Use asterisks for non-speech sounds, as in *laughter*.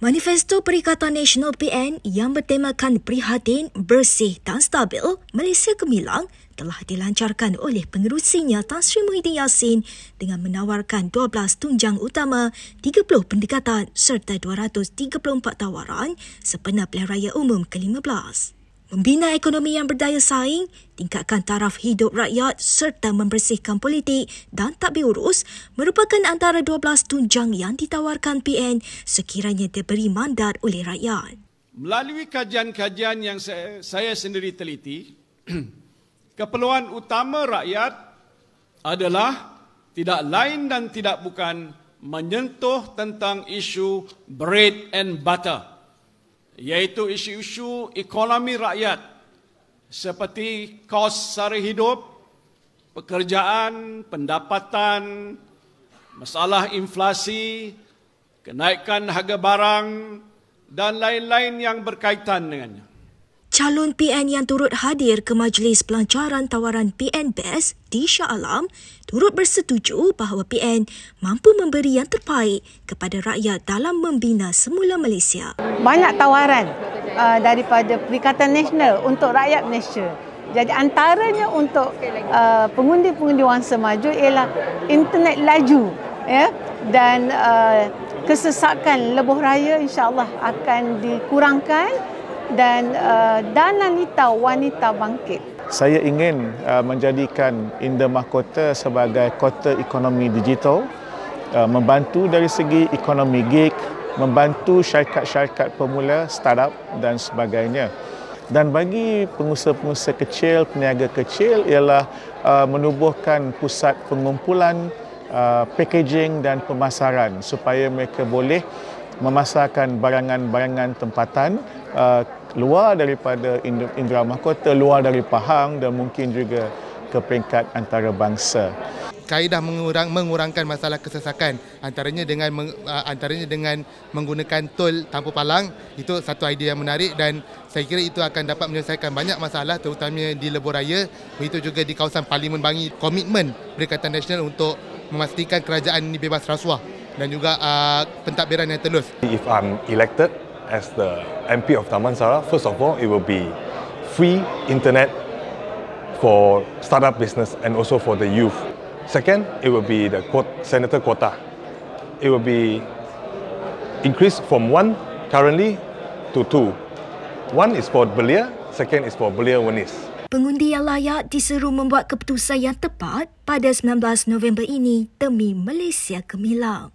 Manifesto Perikatan Nasional PN yang bertemakan prihatin, bersih dan stabil Malaysia Gemilang telah dilancarkan oleh pengerusinya Tan Sri Muhyiddin Yassin dengan menawarkan 12 tunjang utama, 30 pendekatan serta 234 tawaran sepenuh pilihan raya umum ke-15 membina ekonomi yang berdaya saing, tingkatkan taraf hidup rakyat serta membersihkan politik dan tak urus merupakan antara 12 tunjang yang ditawarkan PN sekiranya diberi mandat oleh rakyat. Melalui kajian-kajian yang saya, saya sendiri teliti, *clears throat* keperluan utama rakyat adalah tidak lain dan tidak bukan menyentuh tentang isu bread and butter iaitu isu-isu ekonomi rakyat. Seperti kos sara hidup, pekerjaan, pendapatan, masalah inflasi, kenaikan harga barang dan lain-lain yang berkaitan dengannya calon PN yang turut hadir ke majlis pelancaran tawaran PN Best di Shah Alam turut bersetuju bahawa PN mampu memberi yang terbaik kepada rakyat dalam membina semula Malaysia. Banyak tawaran uh, daripada Perikatan Nasional untuk rakyat Malaysia. Jadi antaranya untuk uh, pengundi-pengundi wangsa maju ialah internet laju ya dan uh, kesesakan lebuh raya insya-Allah akan dikurangkan dan uh, dana nita wanita bangkit. Saya ingin uh, menjadikan Indah Mahkota sebagai kota ekonomi digital, uh, membantu dari segi ekonomi gig, membantu syarikat-syarikat pemula, startup dan sebagainya. Dan bagi pengusaha-pengusaha kecil, peniaga kecil ialah uh, menubuhkan pusat pengumpulan, uh, packaging dan pemasaran supaya mereka boleh memasarkan barangan-barangan tempatan uh, luar daripada indera mahkota, luar dari Pahang dan mungkin juga ke peringkat antarabangsa. Kaedah mengurang, mengurangkan masalah kesesakan antaranya dengan antaranya dengan menggunakan tol tanpa palang itu satu idea yang menarik dan saya kira itu akan dapat menyelesaikan banyak masalah terutamanya di lebuh raya begitu juga di kawasan Parlimen Bangi komitmen Perikatan Nasional untuk memastikan kerajaan ini bebas rasuah dan juga uh, pentadbiran yang telus. If I'm elected as the MP of Taman Sara, first of all, it will be free internet for startup business and also for the youth. Second, it will be the senator quota. It will be increased from one currently to two. One is for Belia, second is for Belia Wenis. Pengundi yang layak diseru membuat keputusan yang tepat pada 19 November ini demi Malaysia Gemilang.